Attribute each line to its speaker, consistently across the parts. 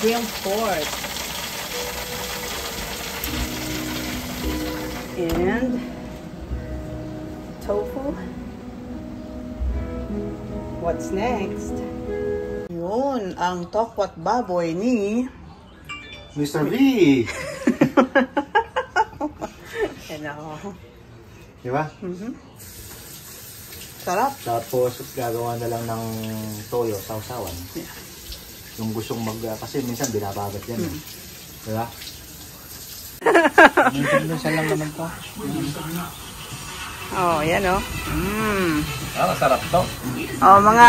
Speaker 1: grilled pork. And tofu. What's next? Yun, ang tokwat baboy ni...
Speaker 2: Mr. V!
Speaker 1: Hello.
Speaker 2: Di ba?
Speaker 1: Sarap.
Speaker 2: Tapos gagawa na lang ng toyo, sausawan.
Speaker 1: Yeah.
Speaker 2: Yung gustong mag... Kasi minsan binabagat yan. eh. Di ba? Minsan lang naman to.
Speaker 1: Oh, yan oh. Mm.
Speaker 2: Ah, sarap to.
Speaker 1: Oh, mga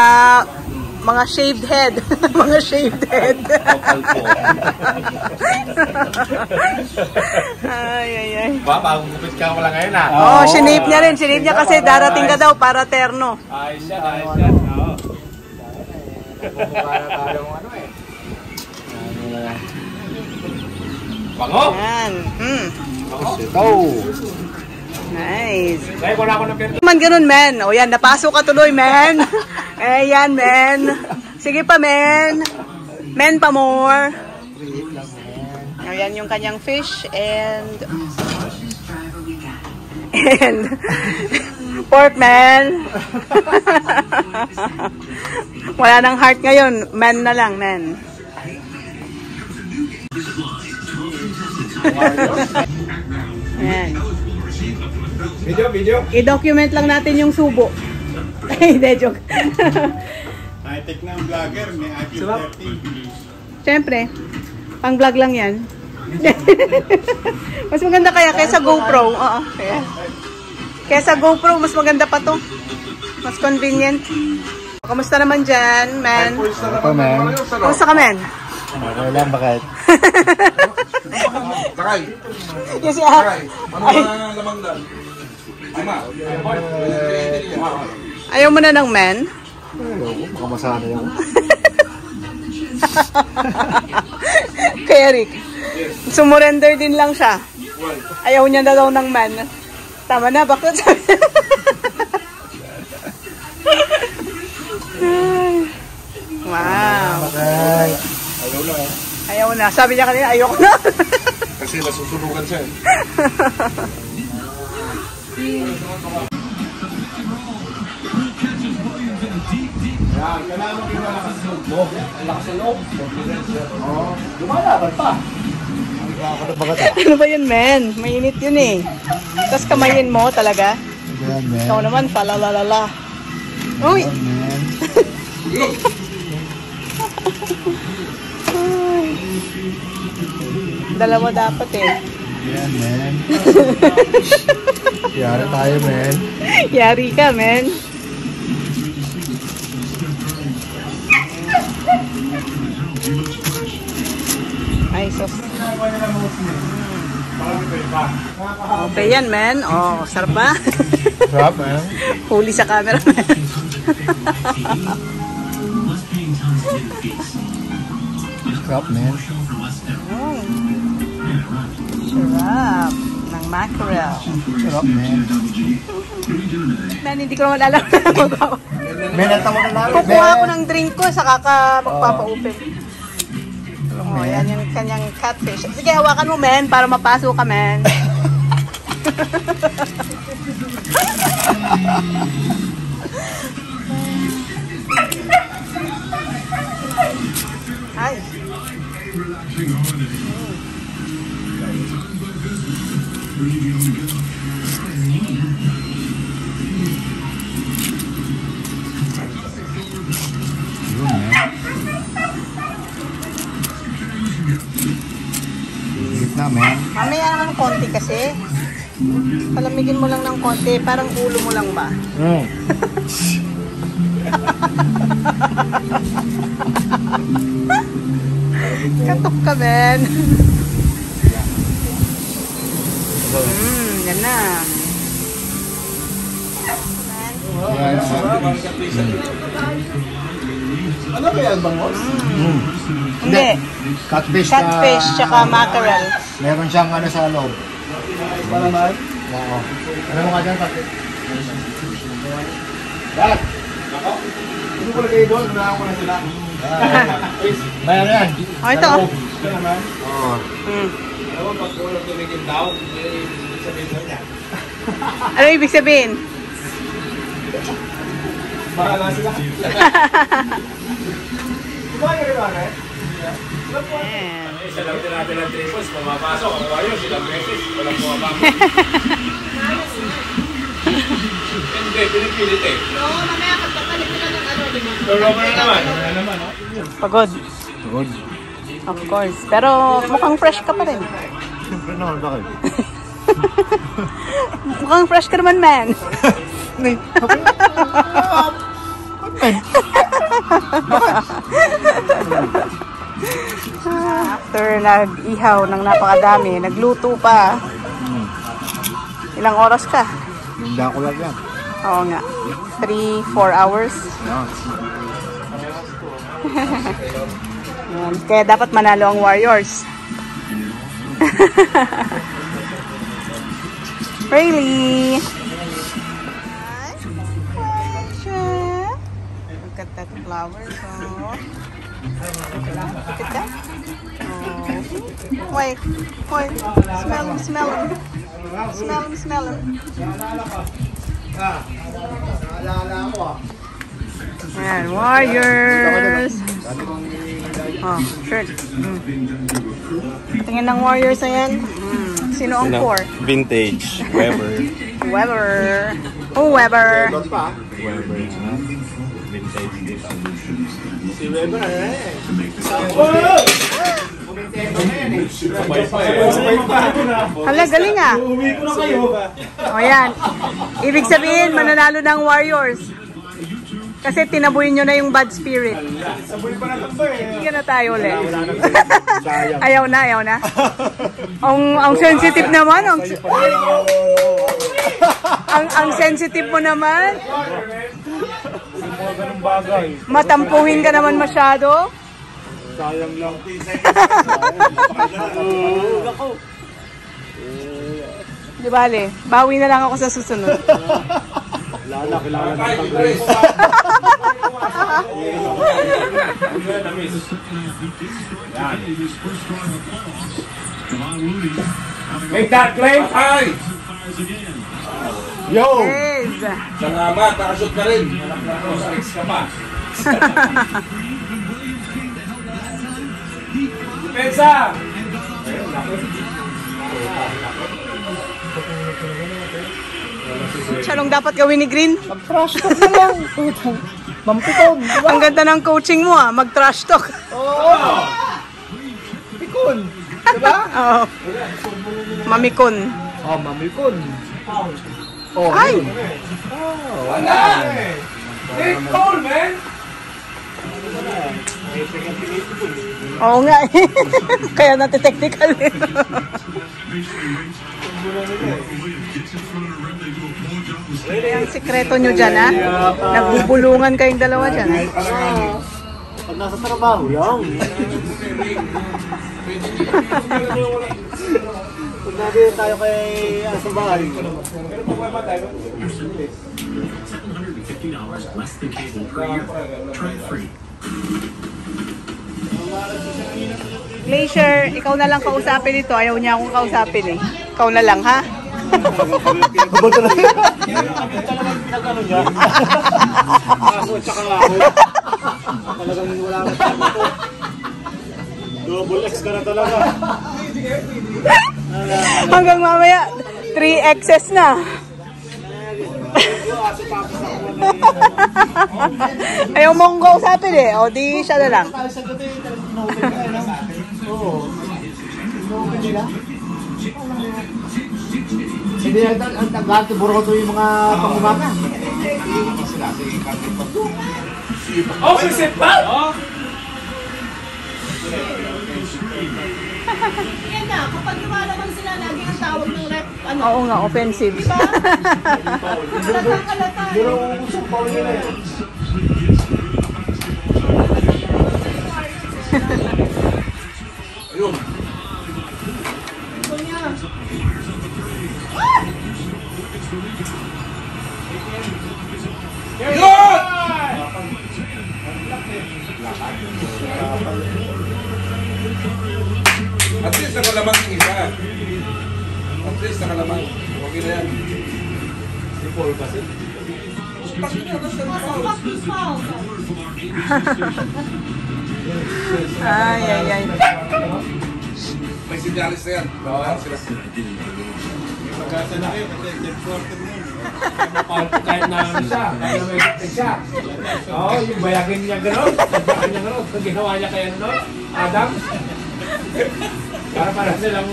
Speaker 1: mga shaved head. mga shaved head. Ay, ay, ay.
Speaker 3: Ba, bagong gupit ka wala ngayon ah.
Speaker 1: Oh, sinape niya rin. Sinape niya kasi darating ka daw para terno.
Speaker 3: Ayos yan, ayos yan. Oo.
Speaker 2: Para tayong ano eh.
Speaker 3: Bango!
Speaker 1: Yan. Mm.
Speaker 2: Ito!
Speaker 1: Nice.
Speaker 3: Dahil wala ako ng pera.
Speaker 1: Man ganun, men. O yan, napasok ka tuloy, men. eh, yan, men. Sige pa, men. Men pa more. Ayan yung kanyang fish and... And... Pork, man. Wala nang heart ngayon. Men na lang, men. Ayan.
Speaker 3: Video, video.
Speaker 1: I-document lang natin yung subo. Ay, Hindi, joke.
Speaker 4: High-tech ng vlogger, may iPhone 13.
Speaker 1: Siyempre, pang vlog lang yan. mas maganda kaya kaysa GoPro. Oo, kaya. Kaysa GoPro, mas maganda pa to. Mas convenient. Kamusta naman dyan, man?
Speaker 2: Ito, man.
Speaker 1: Kamusta ka, man?
Speaker 2: Okay lang, bakit?
Speaker 4: Takay,
Speaker 1: Yung si ah,
Speaker 4: takay. Ano ba lamang dan? Lima.
Speaker 1: ayaw mo na ng man?
Speaker 2: Ayoko, baka masana yan.
Speaker 1: Kay Eric. Sumurrender din lang siya. Ayaw niya na daw ng man. Tama na, bakit sabi Wow.
Speaker 2: Bakit?
Speaker 1: Ayaw na. Sabi niya kanina, ayoko na.
Speaker 4: Kasi nasusunugan siya eh.
Speaker 3: Yan, kailangan mo yung malakas sa loob lakas sa loob. Oo.
Speaker 2: Lumalaban pa.
Speaker 1: Ano ba yun, men? Mainit yun eh. Tapos kamayin mo talaga.
Speaker 2: Yan, man.
Speaker 1: Ikaw naman, palalalala. Uy! Dalawa dapat eh.
Speaker 2: Yan, man. Yari tayo, man.
Speaker 1: Yari ka, men. Sos. Okay yan, men. Oh, sarap ba?
Speaker 2: Sarap, man.
Speaker 1: Huli sa camera, men.
Speaker 2: Sarap, man.
Speaker 1: Oh. Sarap. Ng mackerel.
Speaker 2: Sarap, man.
Speaker 1: Man, hindi ko naman alam.
Speaker 2: Man,
Speaker 1: Kukuha ko
Speaker 2: man.
Speaker 1: ng drink ko, saka ka magpapa-open. Oh, yan yung kanyang catfish. Sige, hawakan mo, men, para mapasok ka, men. Ay.
Speaker 2: Gitna, man.
Speaker 1: Mamaya naman konti kasi. Palamigin mo lang ng konti, parang ulo mo lang ba?
Speaker 2: Mm.
Speaker 1: Katok ka, men. Hmm, yan na.
Speaker 2: Yan.
Speaker 4: Ano ba yan, bangos?
Speaker 1: Hindi.
Speaker 2: Catfish,
Speaker 1: Catfish,
Speaker 2: na-
Speaker 1: tsaka mackerel.
Speaker 2: Meron siyang ano sa loob.
Speaker 4: Palaman?
Speaker 2: Oo. Ano mo ka dyan, Patrick?
Speaker 4: Dad! Ako? Hindi ko lagay doon, unahan ko na sila.
Speaker 2: Bayan na yan.
Speaker 1: Oh, ito.
Speaker 2: Oo.
Speaker 1: Mm.
Speaker 3: Ewan, pag kulang tumigil daw, eh, ibig sabihin mo niya.
Speaker 1: Ano ibig sabihin?
Speaker 3: Bahala sila.
Speaker 1: Ayan.
Speaker 3: Isa lang din natin ang triples, pumapasok, ang wayo, silang beses, walang pumapasok. Hindi, pinipilit eh.
Speaker 5: Oo, mamaya pagpapalit nila ng ano, di ba?
Speaker 3: Turnover na naman. Wala naman, oh.
Speaker 1: Pagod.
Speaker 2: Good.
Speaker 1: Of course. Pero mukhang fresh ka pa rin.
Speaker 2: Siyempre naman, bakit?
Speaker 1: Mukhang fresh ka naman, man. After nag-ihaw ng napakadami, nagluto pa. Ilang oras ka?
Speaker 2: Hindi ako lang yan.
Speaker 1: Oo nga. 3, 4 hours.
Speaker 2: Yan.
Speaker 1: Kaya dapat manalo ang Warriors. Really? Look at that flowers, oh. Look at that. Oh. Wait, wait. Smell them, smell them. Smell them, smell them. Ayan, Warriors. Oh, shirt. Mm. Tingin ng Warriors na yan. Mm. Sino ang core?
Speaker 6: Vintage, Weber.
Speaker 1: Weber. Oh, Weber.
Speaker 6: Weber. Vintage.
Speaker 3: Sabay pa eh.
Speaker 1: Hala, galing ah. O yan. Ibig sabihin, mananalo ng Warriors. Kasi tinaboy nyo na yung bad spirit. Hindi na tayo ulit. ayaw na, ayaw na. Ang, ang sensitive naman. Ang, ang, ang sensitive mo naman. Matampuhin ka naman masyado. Di bale, bawi na lang ako sa susunod.
Speaker 3: Kahit Grace. Make that claim high!
Speaker 2: Yo!
Speaker 3: Salamat, nakashoot ka rin. Sa X ka pa. Depensa!
Speaker 1: Anong dapat gawin ni Green?
Speaker 2: Mag-trash talk na lang. Mampikon.
Speaker 1: Ang ganda ng coaching mo ah, mag-trash talk.
Speaker 2: Pikon.
Speaker 1: Oo. Mamikon.
Speaker 2: Oh, mamikon. Oh,
Speaker 1: Ay!
Speaker 3: Wala! Take call, man!
Speaker 1: Oo nga eh. Kaya nati-technical eh. Kaya ang sikreto nyo dyan ha? Nagbubulungan kayong dalawa dyan.
Speaker 2: Pag nasa trabaho lang. Pag nabili tayo kay ano, sa bahay.
Speaker 1: Glacier, ikaw na lang kausapin ito. Ayaw niya akong kausapin eh. Ikaw na lang ha?
Speaker 2: Na lang. Nag-ano niya? Ako at saka ako. Talagang wala sa ito. Double X ka na talaga.
Speaker 1: Hanggang mamaya, 3XS na. Ayaw mo akong kausapin eh. O di siya na lang.
Speaker 2: Oo. Inopen nila. Hindi, ang ang tagal, buro ko yung mga pangumaka.
Speaker 3: Oh, set pa? Oh.
Speaker 5: Yan na, kapag lumalaban sila, lagi ang tawag ng rep, ano,
Speaker 1: Oo nga, offensive.
Speaker 5: halatang halata.
Speaker 2: Pero usok pa ulit nila eh.
Speaker 4: Nakalamang. Okay na yan.
Speaker 1: Ay, ay, ay.
Speaker 4: May sinyalis na yan. Bawaan sila.
Speaker 3: Pagkasa na kayo, kasi dead quarter mo yun. Kahit na ano siya, kahit na may detect siya. Oo, yung bayagin niya gano'n, bayagin niya gano'n, pag ginawa niya kaya ano, Adam. Para para silang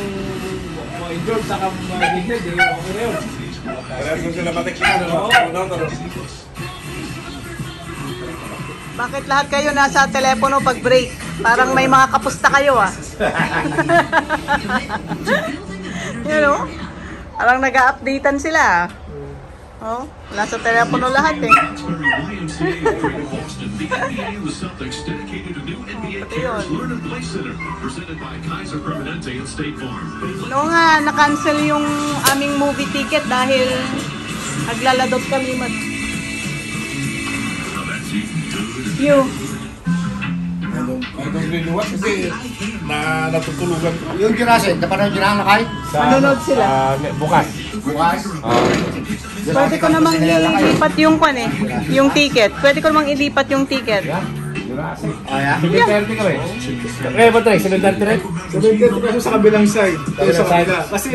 Speaker 3: ma-injured sa kamagigid, eh, okay na yun.
Speaker 4: Parehas mo sila matikman. ano?
Speaker 1: Bakit lahat kayo nasa telepono pag break? Parang may mga kapusta kayo ah. you know? Parang nag-a-updatean sila. ah. Oh, nasa telepono lahat eh.
Speaker 7: YMCA of Boston, the NBA and the Celtics dedicated a new NBA Cares Learn and Play Center, presented by Kaiser Permanente and State Farm.
Speaker 1: No nga, na-cancel yung aming movie ticket dahil naglaladot kami mag... You.
Speaker 4: I don't really want kasi na natutulugan ko.
Speaker 2: Yung Jurassic, napanood nyo na lakay?
Speaker 1: Manonood sila.
Speaker 3: Ah, bukas.
Speaker 2: Bukas?
Speaker 1: Pwede ko namang ilipat yung kwan eh. Yung ticket. Pwede ko namang ilipat yung ticket.
Speaker 3: Jurassic.
Speaker 2: Oh, yeah?
Speaker 3: Sige, 30 kami. Eh, ba tayo? Sunod natin rin?
Speaker 8: Sabihin ko kasi sa kabilang side. Sa kabila. Kasi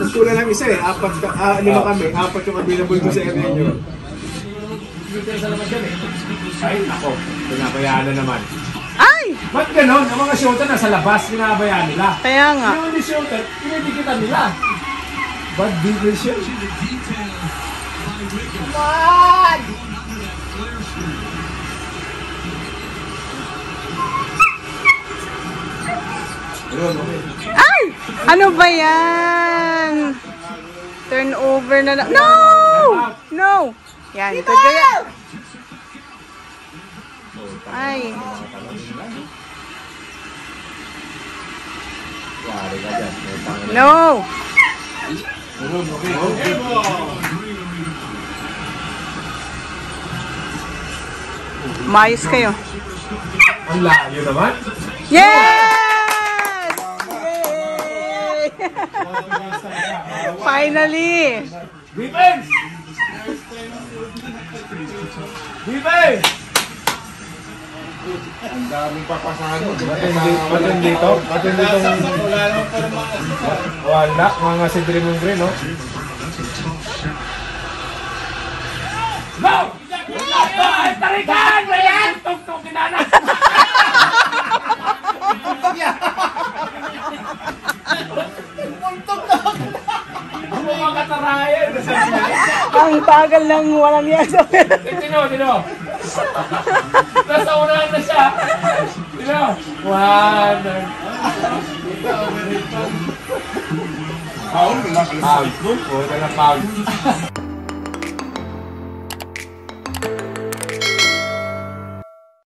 Speaker 8: nagkulang lang isa eh. Apat, ka- ah, lima kami. Apat yung available doon sa area nyo.
Speaker 3: Eh. Ay, ako. Pinabayaan na naman.
Speaker 1: Ay!
Speaker 3: Ba't ganon? Ang mga shooter nasa labas, pinabayaan nila.
Speaker 1: Kaya nga.
Speaker 3: Yung hindi shooter, pinitikitan nila. Ba't di ko siya?
Speaker 1: Ay! Ano ba yan? Turnover na lang. No! No! Yan, kagaya. Ay. No! Mayos kayo.
Speaker 3: Ang layo naman.
Speaker 1: Yes! Yay! Finally!
Speaker 3: Defense! Defense!
Speaker 4: Ang daming papasahan mo.
Speaker 3: Patin dito? Patin dito? Wala, mga si Dreaming Green, no? Ay, tarikan! Ayan! Tugtugin na na! Ang mga katarayan!
Speaker 1: Ang tagal ng walang yan sa
Speaker 3: Tino, tino! Nasa unahan na siya! Tino! One!
Speaker 4: Paul, wala ka
Speaker 3: Pound. Puta na pound.